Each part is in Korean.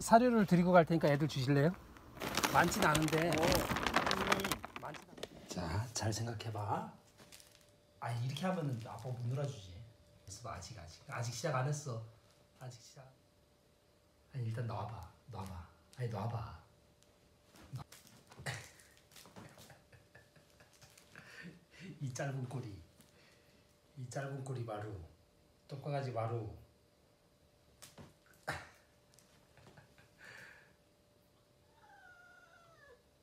사료를 드리고 갈 테니까 애들 주실래요? 많진 않은데. 많진 않... 자, 잘 생각해봐. 아 이렇게 하면은 아빠 못 놀아주지. 그래서 아직 아직 아직 시작 안 했어. 아직 시작. 아니 일단 놔봐, 놔봐. 아니 놔봐. 이 짧은 꼬리, 이 짧은 꼬리 마루, 똥강아지 마루.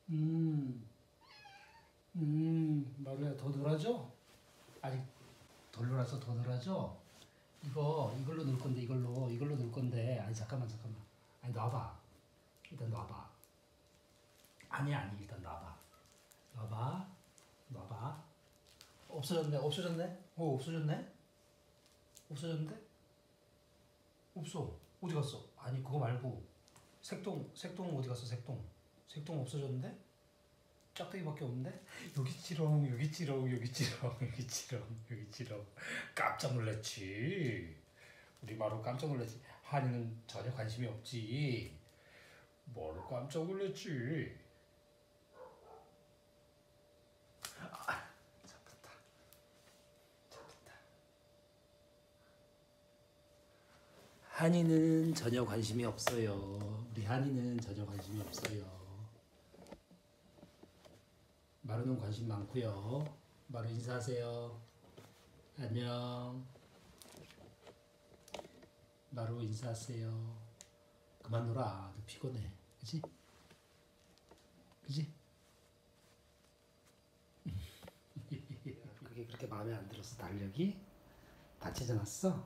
음, 음, 마루야 더 놀아줘? 아직 덜 놀아서 더 놀아줘? 이거 이걸로 놀 건데 이걸로. 이걸로 놀 건데. 아니 잠깐만 잠깐만. 아니 놔봐. 일단 놔봐. 아니 아니 일단 놔봐. 놔봐. 놔봐. 없어졌네. 없어졌네? 어 없어졌네? 없어졌는데? 없어. 어디 갔어? 아니 그거 말고. 색동 색동 어디 갔어? 색동 색동 없어졌는데? 짝대기밖에 없는데? 여기 찌렁 여기 찌렁 여기 찌렁 여기 찌렁 여기 찌렁. 깜짝 놀랐지. 우리 마루 깜짝 놀랐지. 한이는 전혀 관심이 없지. 뭘 깜짝 놀랐지? 아, 잡혔다 잡혔다 한이는 전혀 관심이 없어요. 우리 한이는 전혀 관심이 없어요 마루는 관심 많고요. 마루 인사하세요. 안녕. 마루 인사하세요. 그만 놀아. 너 피곤해. 그지? 그지? 그게 그렇게 마음에 안 들었어. 달력이? 다 찢어놨어?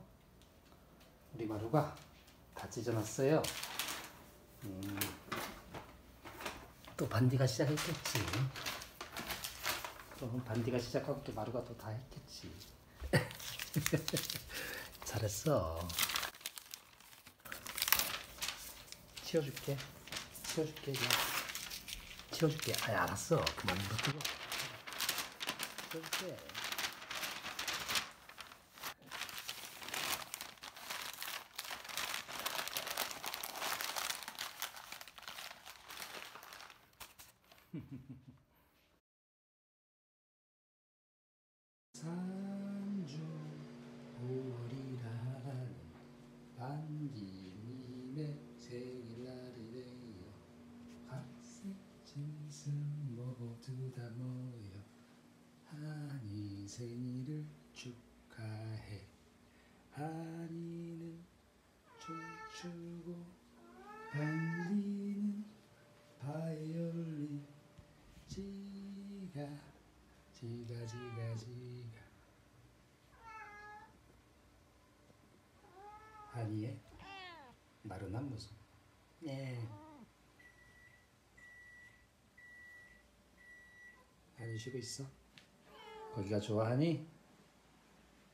우리 마루가 다 찢어놨어요. 음. 또 반디가 시작했겠지. 또 반디가 시작하고 또 마루가 또 다 했겠지. 잘했어. 치워줄게. 치워줄게. 그냥. 치워줄게. 아, 알았어. 그만 물어뜯어. 치워줄게. 산주 보리라는 반지님의 생일날이래요 학생 짐승 모두 다 모여 한이 생일을 축하해 한이는 춤추고 반지는 바이올린 지가 지가 지가 지가. 아니에? 나른한 모습. 네. 아니 쉬고 있어? 거기가 좋아하니?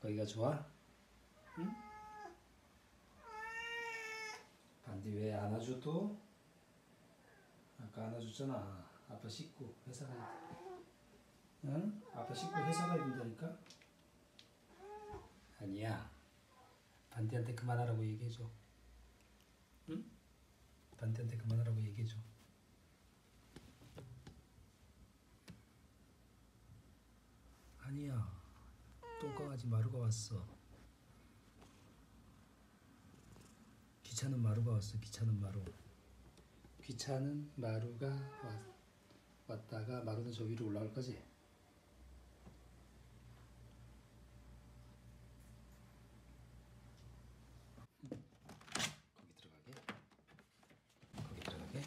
거기가 좋아? 응? 반디 왜 안아줘 또 아까 안아줬잖아. 아빠 씻고 회사 가야 돼 응? 아빠 씻고 회사 가야 된다니까? 아니야. 반디한테 그만하라고 얘기해줘. 응? 반디한테 그만하라고 얘기해줘. 아니야. 똥강아지 마루가 왔어. 귀찮은 마루가 왔어. 귀찮은 마루. 귀찮은 마루가 왔, 왔다가 마루는 저 위로 올라갈 거지? 거기 들어가게. 거기 들어가게.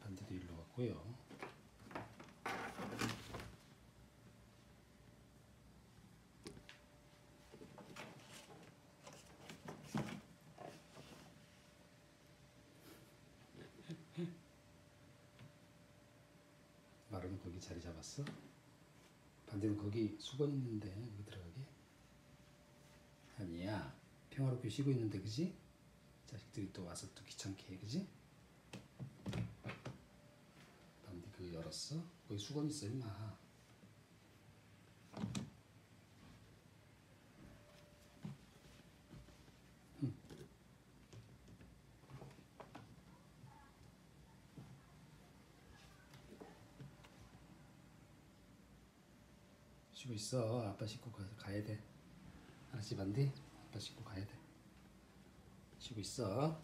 반대도 일로 왔고요. 마루는 거기 자리 잡았어? 반대는 거기 수건 있는데 거기 들어가게? 아니야 평화롭게 쉬고 있는데 그지? 자식들이 또 와서 또 귀찮게 해 그지? 반대 그 열었어? 거기 수건 있어 임마 쉬고 있어. 아빠 씻고 가, 가야 돼. 알았지 반디? 아빠 씻고 가야 돼. 쉬고 있어.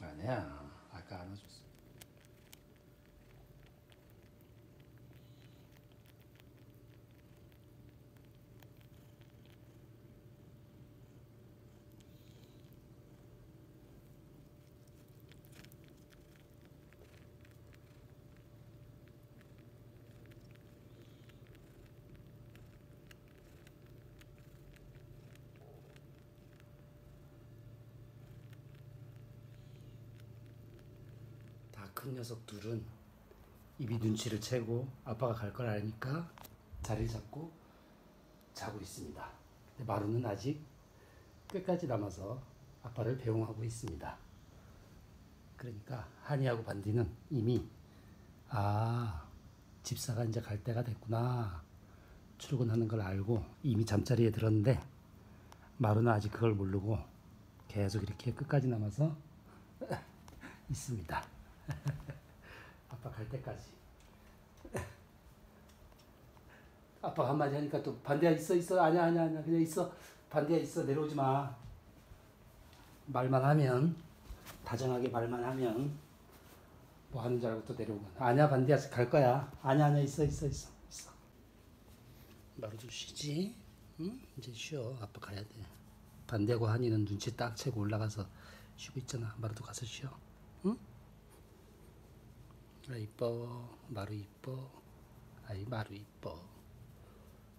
아니야. 아까 안아줬어. 큰 녀석 둘은 입이 눈치를 채고 아빠가 갈 걸 아니까 자리를 잡고 자고 있습니다. 근데 마루는 아직 끝까지 남아서 아빠를 배웅하고 있습니다. 그러니까 한이하고 반디는 이미 아 집사가 이제 갈 때가 됐구나 출근하는 걸 알고 이미 잠자리에 들었는데 마루는 아직 그걸 모르고 계속 이렇게 끝까지 남아서 있습니다. 아빠 갈 때까지. 아빠 한마디 하니까 또 반대야 있어 있어 아니야 아니야 아니야 그냥 있어 반대야 있어 내려오지 마. 말만 하면 다정하게 말만 하면 뭐 하는 줄 알고 또 내려오고 아니야 반대야 갈 거야 아니야 아니야 있어 있어 있어 있어. 마루도 쉬지? 응? 이제 쉬어 아빠 가야 돼. 반대하고 한이는 눈치 딱 채고 올라가서 쉬고 있잖아. 마루도 가서 쉬어. 응? 아 이뻐. 마루 이뻐. 아이 마루 이뻐.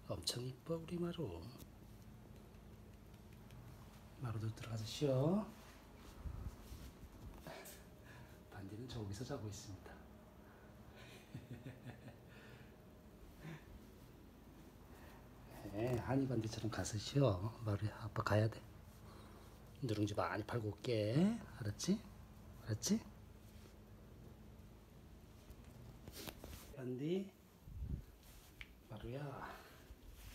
엄청 이뻐 우리 마루. 마루도 들어가서 쉬어 반디는 저기서 자고 있습니다. 네, 한이 반디처럼 가서 쉬어 마루 아빠 가야 돼. 누룽지 많이 팔고 올게. 알았지? 알았지? 반디. 마루야.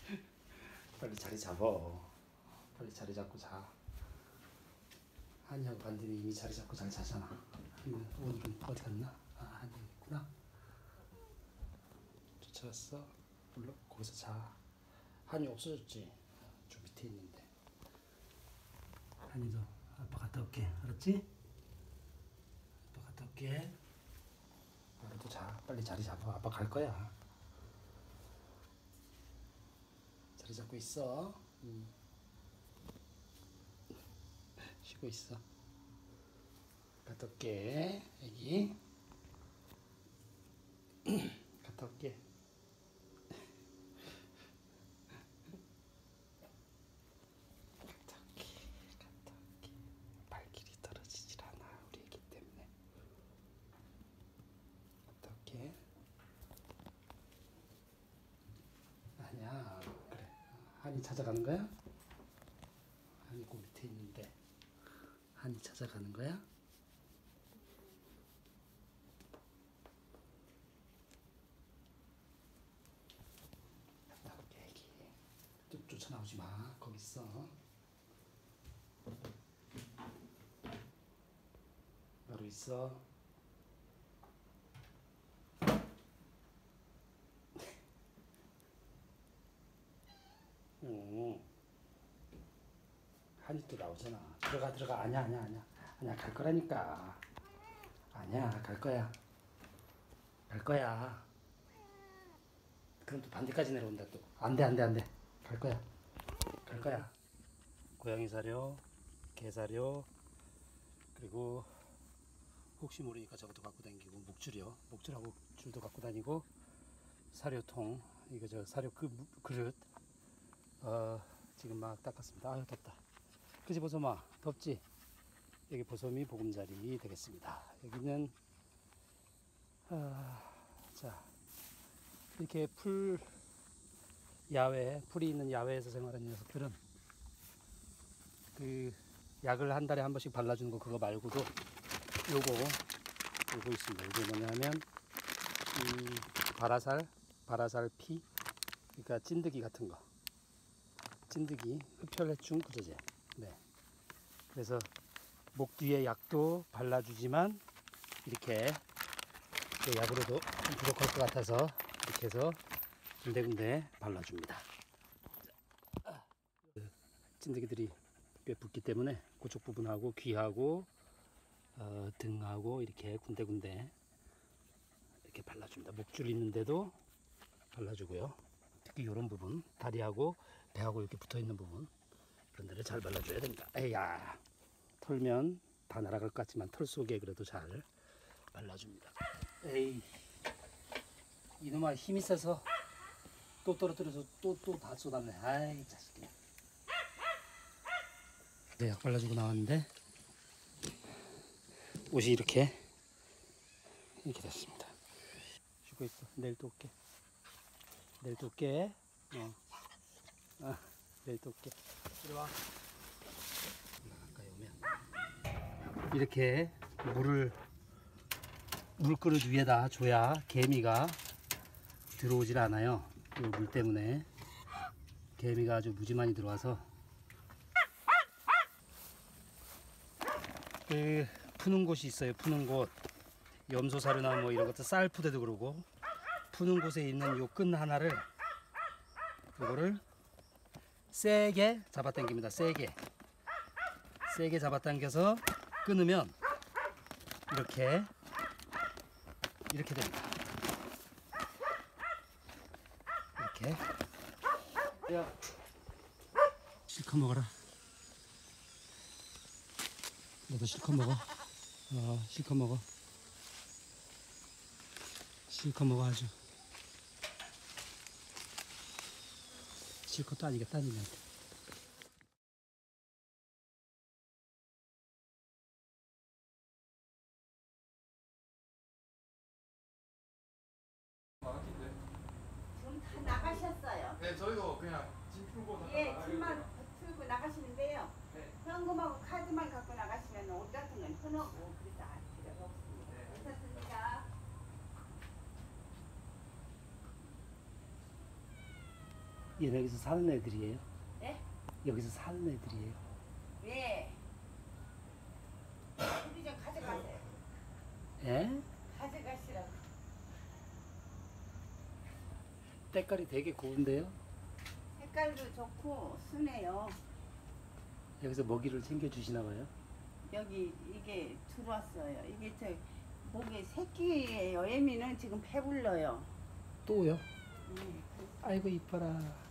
빨리 자리 잡어 빨리 자리 잡고 자. 한이하고 반디는 이미 자리 잡고 잘 자잖아. 오늘은 어디 갔나? 아 한이 있구나. 쫓아왔어. 물러. 거기서 자. 한이 없어졌지? 저 밑에 있는데. 한이도 아빠 갔다 올게. 알았지? 아빠 갔다 올게 너도 자 빨리 자리 잡아. 아빠 갈 거야. 자리 잡고 있어. 음. 쉬고 있어. 갔다 올게 애기. 갔다 올게 갔다 올게 갔다 올게 발길이 떨어지질 않아 우리 애기 때문에 갔다 올게. 아니야. 그래. 한이 찾아가는 거야? 그 밑에 있는데. 한이 찾아가는 거야? 애기. 쫓- 쫓아나오지 마. 거기 있어. 바로 있어. 응. 한이 또 나오잖아. 들어가 들어가 아니야 아니야 아니야 아니야 갈 거라니까. 아니야 갈 거야. 갈 거야. 그럼 또 반대까지 내려온다 또. 안돼 안돼 안돼. 갈 거야. 갈 거야. 고양이 사료, 개 사료, 그리고 혹시 모르니까 저것도 갖고 다니고 목줄이요. 목줄하고 줄도 갖고 다니고 사료통 이거 저 사료 그 무- 그릇 어, 지금 막 닦았습니다. 아유 덥다. 그지 보소마 덥지? 여기 보소미 보금자리 되겠습니다. 여기는 아, 자 이렇게 풀 야외 풀이 있는 야외에서 생활하는 녀석들은 그 약을 한 달에 한 번씩 발라주는 거 그거 말고도 요거 요거 있습니다. 이게 뭐냐면 이 바라살 바라살 피 그러니까 찐득이 같은 거 찐득이 흡혈해충 구조제. 네. 그래서 목 뒤에 약도 발라주지만 이렇게 그 약으로도 좀 부족할 것 같아서 이렇게 해서 군데군데 발라줍니다. 그 찐득이들이 꽤 붓기 때문에 그쪽 부분하고 귀하고 어, 등하고 이렇게 군데군데 이렇게 발라줍니다. 목줄 있는데도 발라주고요. 특히 이런 부분 다리하고 배하고 이렇게 붙어 있는 부분 그런 데를 잘 발라줘야 됩니다. 에야 털면 다 날아갈 것 같지만 털 속에 그래도 잘 발라줍니다. 에이 이놈아 힘이 세서 또 떨어뜨려서 또 또 다 쏟았네. 아이 자식이. 네, 약 발라주고 나왔는데 옷이 이렇게 이렇게 됐습니다. 쉬고 있어. 내일 또 올게. 내일 또 올게. 어. 아, 내일 또 올게. 이리 와. 가까이 오면 이렇게 물을 물그릇 위에다 줘야 개미가 들어오질 않아요. 이 물 때문에 개미가 아주 무지만이 들어와서 그 푸는 곳이 있어요. 푸는 곳 염소사료나 뭐 이런 것들 쌀 푸대도 그러고 푸는 곳에 있는 요 끈 하나를 요거를 세게 잡아당깁니다. 세게 세게 잡아당겨서 끊으면 이렇게 이렇게 됩니다. 이렇게 야 실컷 먹어라. 너도 실컷 먹어. 어, 실컷 먹어. 실컷 먹어 아주. 실컷도 아니겠다 니네한테. 지금 다 나가셨어요. 네, 저희도 그냥 짐 풀고 잠깐 예, 나가려고 짐만 풀고 나가시는데요. 네. 현금하고 카드만 갖고 나가시면 옷 같은 건 흔하고 그래서 안 필요가 없습니다. 네. 괜찮습니다. 얘네 여기서 사는 애들이에요. 네? 여기서 사는 애들이에요. 예. 우리 좀 가져가세요. 예? 가져가시라고. 때깔이 되게 고운데요. 색깔도 좋고 순해요. 여기서 먹이를 챙겨 주시나 봐요. 여기 이게 들어왔어요. 이게 저 목에 새끼예요. 애미는 지금 배불러요. 또요? 예, 그- 아이고 이뻐라.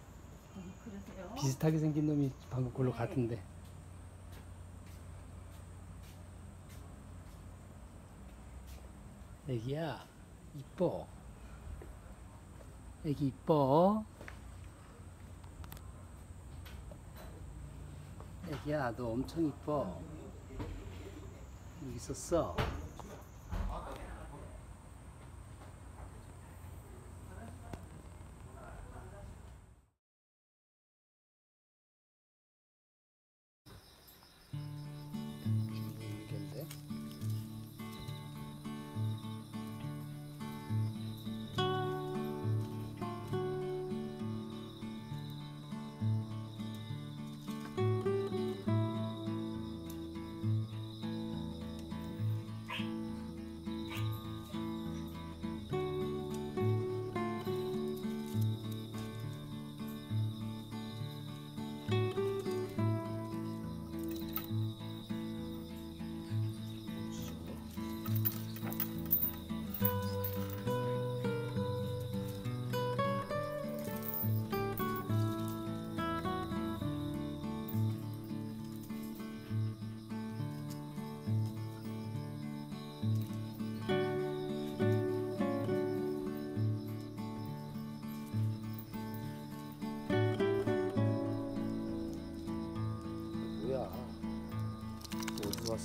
음, 그러세요? 비슷하게 생긴 놈이 방금 걸로 네. 같은데. 애기야, 이뻐. 애기 이뻐. 애기야, 너 엄청 이뻐. 여기 있었어.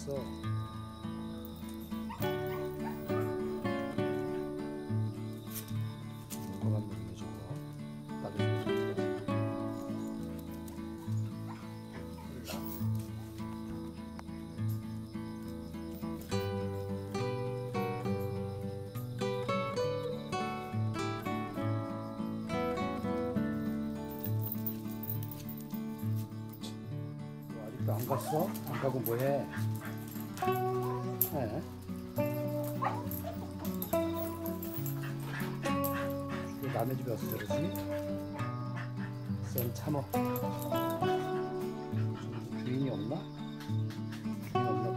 너 아직도 안 갔어? 안 가고 뭐해? 저러지? 쌤 참어. 좀 주인이 없나? 주인 없나.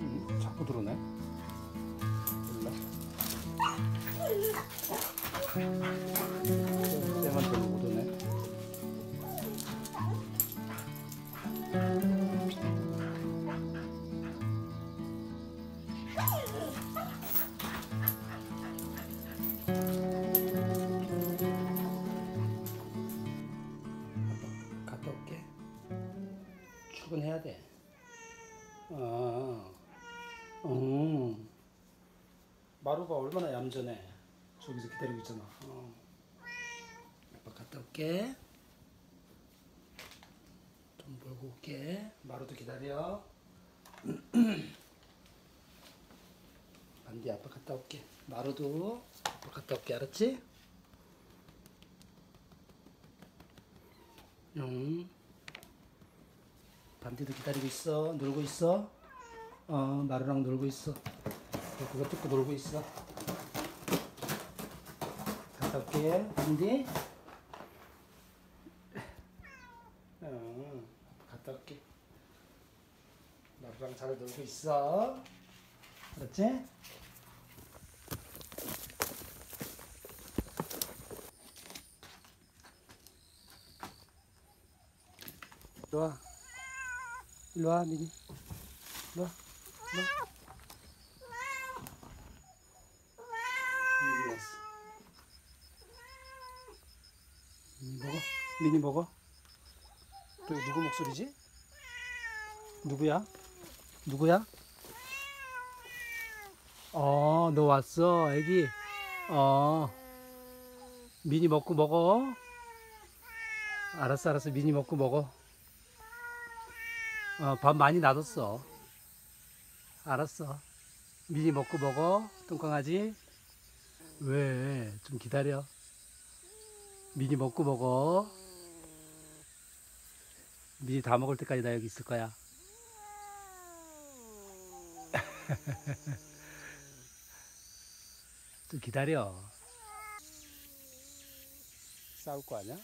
음, 자꾸 들어오네. 마루가 얼마나 얌전해. 저기서 기다리고 있잖아. 어. 아빠 갔다 올게. 돈 벌고 올게. 마루도 기다려. 반디 아빠 갔다 올게. 마루도 아빠 갔다 올게. 알았지? 응. 반디도 기다리고 있어. 놀고 있어. 어, 마루랑 놀고 있어. 너 그거 뜯고 놀고 있어. 갔다 올게. 반디. 어, 갔다 올게. 마루랑 잘 놀고 있어. 알았지? 일로 와. 일로 와, 미니. 일로 와. 일로 와. 미니 왔어. 미니 먹어. 미니 먹어. 또 누구 목소리지? 누구야? 누구야? 어, 너 왔어, 애기. 어. 미니 먹고 먹어. 알았어, 알았어. 미니 먹고 먹어. 어, 밥 많이 놔뒀어. 알았어. 미니 먹고 먹어. 똥강아지. 왜? 좀 기다려. 미니 먹고 먹어. 미니 다 먹을 때까지 나 여기 있을 거야. 좀 기다려. 싸울 거 아니야?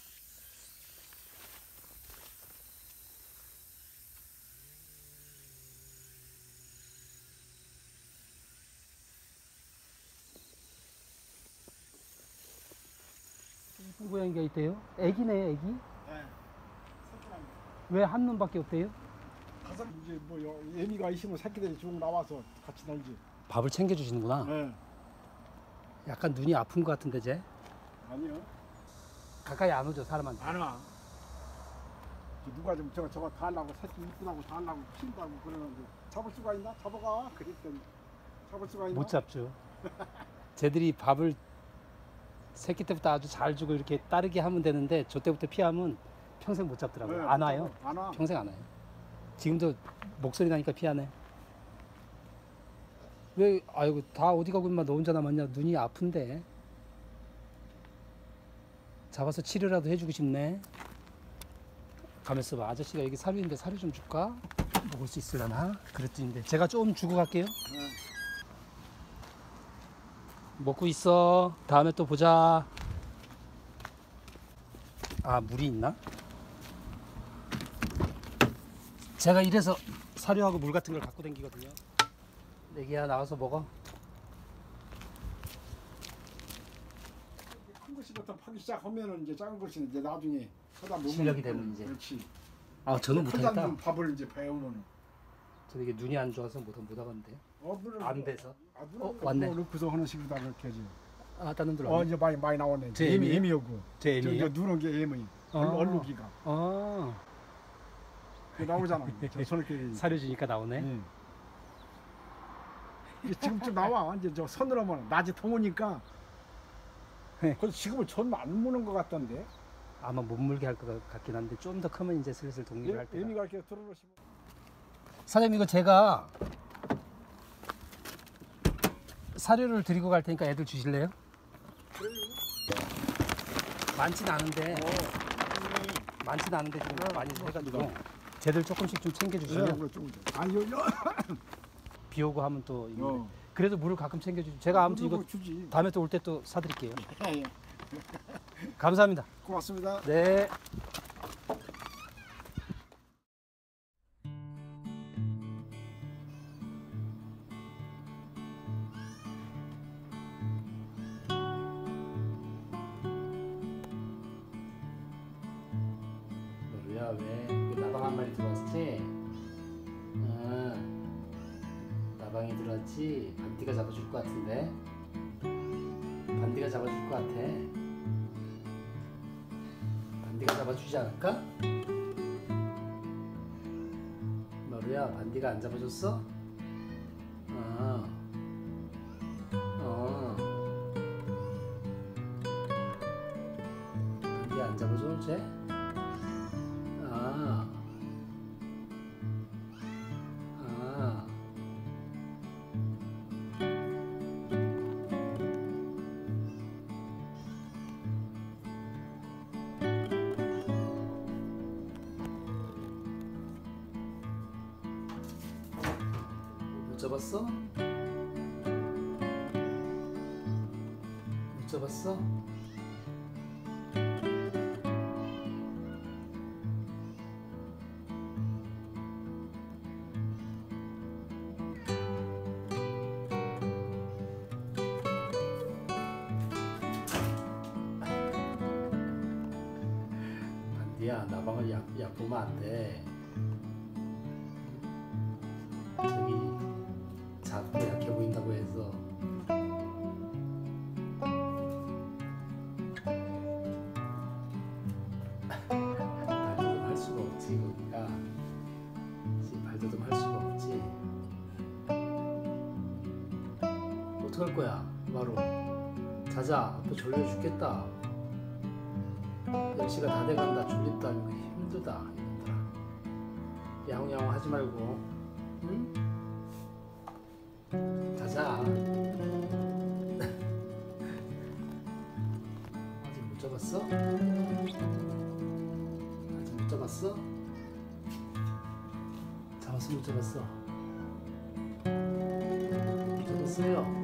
고양이가 있대요? 애기네, 애기? 네. 왜 한 놈밖에 없대요? 가서 이제 뭐 여- 애미가 있으면 새끼들이 쭉 나와서 같이 놀지. 밥을 챙겨주시는구나. 네. 약간 눈이 아픈 것 같은데, 쟤? 아니요. 가까이 안 오죠, 사람한테. 안 와. 이제 누가 좀 저거 저거 다 하려고 새끼 다 하려고 핀다고 그러는데 잡을 수가 있나? 잡아가. 그랬더니 잡을 수가 있나? 못 잡죠. 쟤들이 밥을 새끼 때부터 아주 잘 주고 이렇게 따르게 하면 되는데 저 때부터 피하면 평생 못 잡더라고요. 네, 안못 와요. 안 와. 평생 안 와요. 지금도 목소리 나니까 피하네. 왜 아이고 다 어디 가고 인마 너 혼자 남았냐? 눈이 아픈데. 잡아서 치료라도 해주고 싶네. 가면서 봐. 아저씨가 여기 사료인데 사료 좀 줄까? 먹을 수 있으려나? 그랬더니 제가 좀 주고 갈게요. 네. 먹고 있어. 다음에 또 보자. 아, 물이 있나? 제가 이래서 사료하고 물 같은 걸 갖고 다니거든요. 내기야 나와서 먹어. 큰 것이부터 파기 시작하면은 이제 작은 것이 이제 나중에 하다 보면 실력이 되면 이제. 그렇지. 아, 저는 큰 못하겠다. 잔 밥을 이제 배우면은. 저는 이게 눈이 안 좋아서 못, 못 물을 안 돼서. 아, 어, 왔네. 넣고서 하는 식으로 다 그렇게 하지. 아, 다른 들 어. 이제 많이 많이 나오네. 제 애미? 애미하고. 제 저, 애미예요? 저 누런 게 애미. 아. 얼룩이가. 아, 그 나오잖아. 저 저렇게. 사료 주니까 나오네. 예. 이게 지금쯤 나와. 이제 저 손으로 하면 낮에 더우니까. 네. 그래서 지금은 전안 무는 것 같던데. 아마 못 물게 할 것 같긴 한데 좀 더 크면 이제 슬슬 독립을 할 애- 때가. 애미가 이렇게 들어놓으시면. 사장님 이거 제가 사료를 드리고 갈 테니까 애들 주실래요? 많진 않은데 어, 많지는 않은데 지금 네, 많이 해가지고. 쟤들 조금씩 좀 챙겨주시면 네, 좀 요. 비 오고 하면 또 어. 그래도 물을 가끔 챙겨주죠. 제가 아무튼 이거 그거 주지. 다음에 또 올 때 또 사드릴게요. 예, 예. 감사합니다. 고맙습니다. 네. 잡아줬어? 아, 어. 안 잡아줘 쟤? 잡았어? 못 잡았어? 안디야 나방을 약, 약 보면 안돼 저기 졸려 죽겠다 10시가 다 돼간다 졸린다 이거 힘들다 이놈들아 야옹야옹 하지 말고 응? 자자 아직 못 잡았어? 아직 못 잡았어? 잡았어 못 잡았어? 못 잡았어요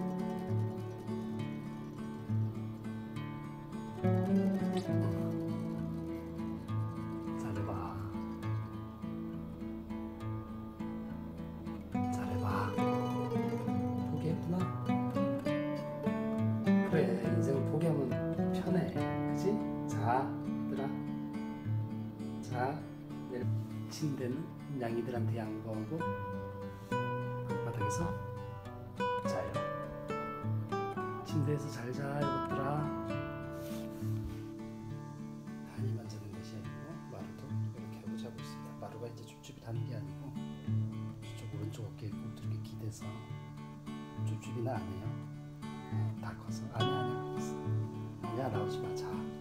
기대서 줍줍이는 아니에요 어, 다 커서 아니야 아니야 있어. 아니야 나오지 마 자. 자.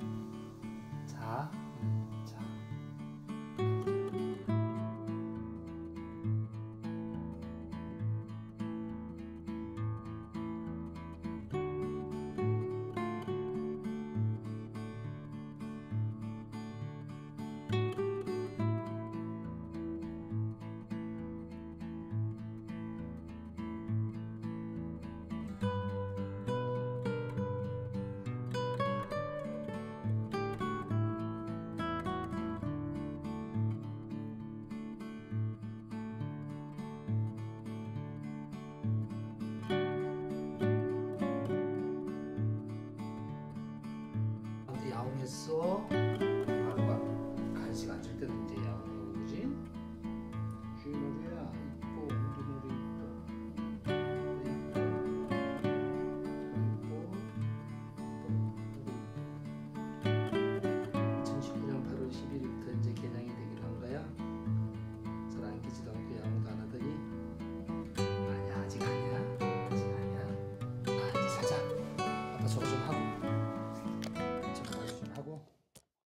pessoa